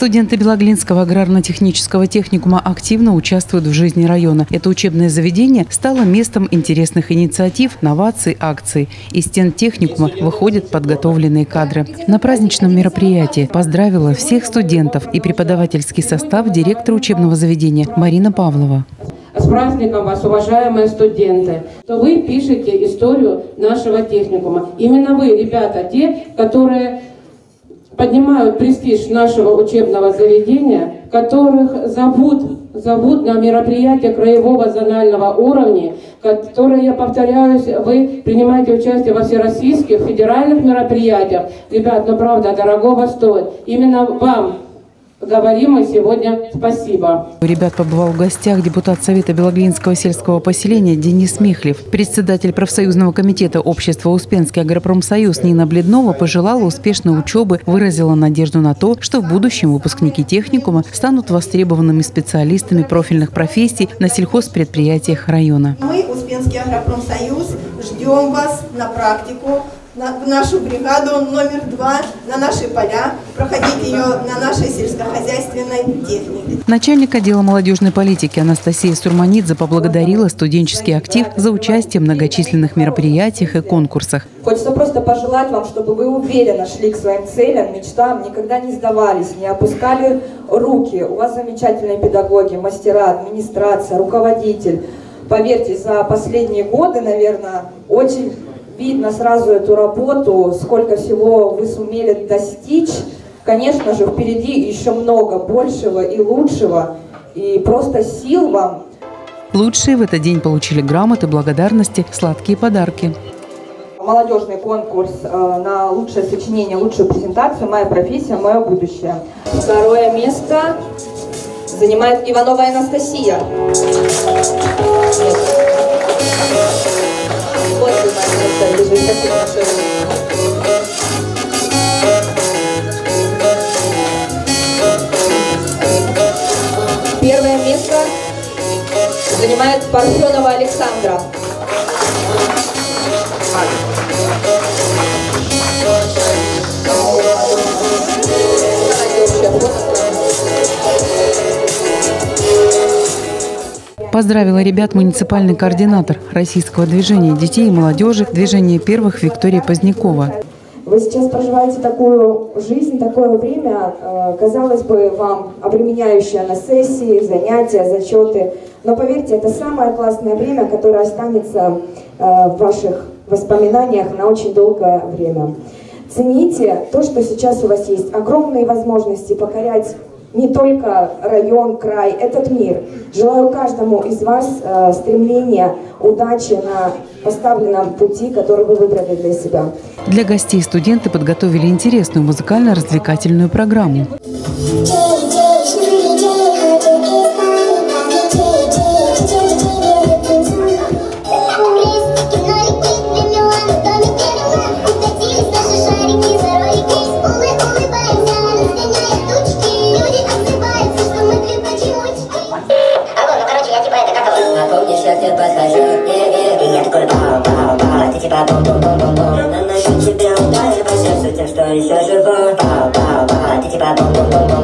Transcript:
Студенты Белоглинского аграрно-технического техникума активно участвуют в жизни района. Это учебное заведение стало местом интересных инициатив, новаций, акций. Из стен техникума выходят подготовленные кадры. На праздничном мероприятии поздравила всех студентов и преподавательский состав директора учебного заведения Марина Павлова. С праздником вас, уважаемые студенты! То вы пишете историю нашего техникума. Именно вы, ребята, те, которые поднимают престиж нашего учебного заведения, которых зовут, зовут на мероприятия краевого зонального уровня, которые, я повторяюсь, вы принимаете участие во всероссийских федеральных мероприятиях. Ребят, ну правда, дорогого стоит. Именно вам говорим мы сегодня спасибо. У ребят побывал в гостях депутат Совета Белоглинского сельского поселения Денис Михлев. Председатель профсоюзного комитета общества Успенский агропромсоюз Нина Бледнова пожелала успешной учебы, выразила надежду на то, что в будущем выпускники техникума станут востребованными специалистами профильных профессий на сельхозпредприятиях района. Мы, Успенский агропромсоюз, ждем вас на практику в нашу бригаду номер два, на наши поля, проходить ее на нашей сельскохозяйственной технике. Начальник отдела молодежной политики Анастасия Сурманидзе поблагодарила студенческий актив за участие в многочисленных мероприятиях и конкурсах. Хочется просто пожелать вам, чтобы вы уверенно шли к своим целям, мечтам, никогда не сдавались, не опускали руки. У вас замечательные педагоги, мастера, администрация, руководитель. Поверьте, за последние годы, наверное, очень видно сразу эту работу, сколько всего вы сумели достичь. Конечно же, впереди еще много большего и лучшего. И просто сил вам. Лучшие в этот день получили грамоты, благодарности, сладкие подарки. Молодежный конкурс э, на лучшее сочинение, лучшую презентацию «Моя профессия, мое будущее». Второе место занимает Иванова Анастасия. Первое место занимает Парфенова Александра. Поздравила ребят муниципальный координатор российского движения детей и молодежи движения первых Виктория Позднякова. Вы сейчас проживаете такую жизнь, такое время, э, казалось бы, вам обременяющее на сессии, занятия, зачеты. Но поверьте, это самое классное время, которое останется э, в ваших воспоминаниях на очень долгое время. Цените то, что сейчас у вас есть. Огромные возможности покорять не только район, край, этот мир. Желаю каждому из вас э, стремления, удачи на поставленном пути, который вы выбрали для себя. Для гостей студенты подготовили интересную музыкально-развлекательную программу. Я подхожу, и я такой бау, бау, бау, ты типа бум бум бум бум бум Наношу тебе удары по сердцу тем, что еще живу, бау, бау, бау, ты типа бум бум бум бум